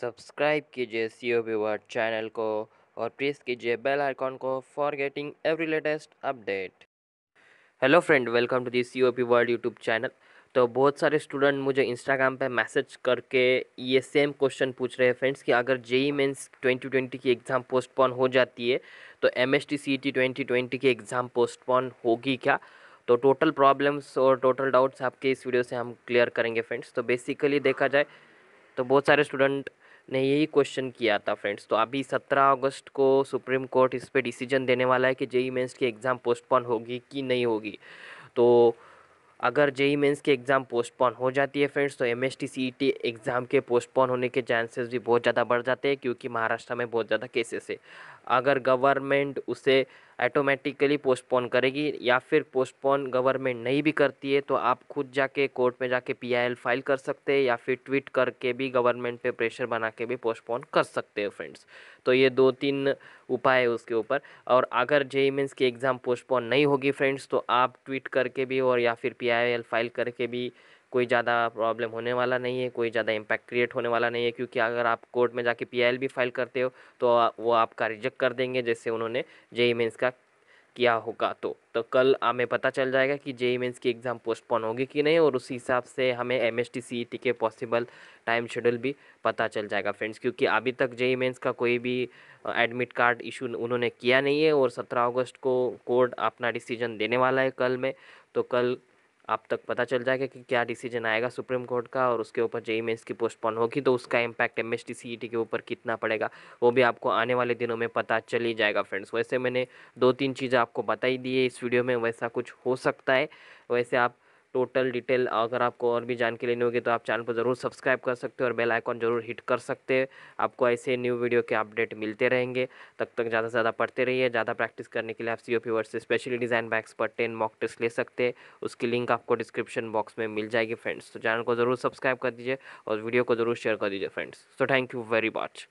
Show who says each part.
Speaker 1: Subscribe कीजिए सी O word channel को और प्रेस कीजिए बेल आइकॉन को for getting every latest update. Hello friend, welcome to the C O P world YouTube channel. तो बहुत सारे स्टूडेंट मुझे इंस्टाग्राम पे मैसेज करके ये सेम क्वेश्चन पूछ रहे हैं फ्रेंड्स कि अगर जेई मेंस 2020 की एग्ज़ाम पोस्टपोन हो जाती है तो M S T C T twenty twenty की एग्ज़ाम पोस्टपोन होगी क्या? तो टोटल प्रॉब्लम्स और टोटल डाउट्स आपके इस वीडियो से हम क्लियर करेंगे फ्रेंड्स तो बेसिकली देखा जाए तो बहुत सारे स्टूडेंट ने यही क्वेश्चन किया था फ्रेंड्स तो अभी 17 अगस्त को सुप्रीम कोर्ट इस पर डिसीज़न देने वाला है कि जेई मेंस की एग्ज़ाम पोस्टपोन होगी कि नहीं होगी। तो अगर जेई मेंस की एग्ज़ाम पोस्टपोन हो जाती है फ्रेंड्स तो एम एस टी एग्ज़ाम के पोस्टपोन होने के चांसेस भी बहुत ज़्यादा बढ़ जाते हैं, क्योंकि महाराष्ट्र में बहुत ज़्यादा केसेस है। अगर गवर्नमेंट उसे ऑटोमेटिकली पोस्टपोन करेगी या फिर पोस्टपोन गवर्नमेंट नहीं भी करती है तो आप खुद जाके कोर्ट में जाके पीआईएल फ़ाइल कर सकते हैं या फिर ट्वीट करके भी गवर्नमेंट पे प्रेशर बना के भी पोस्टपोन कर सकते हो फ्रेंड्स तो ये दो तीन उपाय है उसके ऊपर. और अगर जेई मीन्स की एग्ज़ाम पोस्टपोन नहीं होगी फ्रेंड्स तो आप ट्वीट करके भी और या फिर पीआईएल फ़ाइल करके भी कोई ज़्यादा प्रॉब्लम होने वाला नहीं है, कोई ज़्यादा इम्पैक्ट क्रिएट होने वाला नहीं है, क्योंकि अगर आप कोर्ट में जाके पी भी फ़ाइल करते हो तो वो आपका रिजेक्ट कर देंगे, जैसे उन्होंने जेई मीन्स का किया होगा तो। तो कल हमें पता चल जाएगा कि जेई मेंस की एग्ज़ाम पोस्टपोन होगी कि नहीं, और उस हिसाब से हमें एम एस टी के पॉसिबल टाइम शेड्यूल भी पता चल जाएगा फ्रेंड्स, क्योंकि अभी तक जेई मेंस का कोई भी एडमिट कार्ड इशू उन्होंने किया नहीं है, और सत्रह अगस्त को कोर्ट अपना डिसीज़न देने वाला है कल में। तो कल आप तक पता चल जाएगा कि क्या डिसीज़न आएगा सुप्रीम कोर्ट का और उसके ऊपर जेई मेन्स की पोस्टपोन होगी तो उसका इम्पैक्ट एम एस के ऊपर कितना पड़ेगा, वो भी आपको आने वाले दिनों में पता चल ही जाएगा फ्रेंड्स वैसे मैंने दो तीन चीज़ें आपको बताई दी है इस वीडियो में, वैसा कुछ हो सकता है। वैसे आप टोटल डिटेल अगर आपको और भी जानकारी लेनी होगी तो आप चैनल को ज़रूर सब्सक्राइब कर सकते हो और बेल आइकॉन ज़रूर हिट कर सकते हैं। आपको ऐसे न्यू वीडियो के अपडेट मिलते रहेंगे। तब तक ज़्यादा से ज़्यादा पढ़ते रहिए, ज़्यादा प्रैक्टिस करने के लिए आप सी ओ वर्ड से स्पेशली डिज़ाइन बैक्स पर टेन मॉक टेस्ट ले सकते हैं। उसकी लिंक आपको डिस्क्रिप्शन बॉक्स में मिल जाएगी फ्रेंड्स तो चैनल को ज़रूर सब्सक्राइब कर दीजिए और वीडियो को ज़रूर शेयर कर दीजिए फ्रेंड्स तो थैंक यू वेरी मच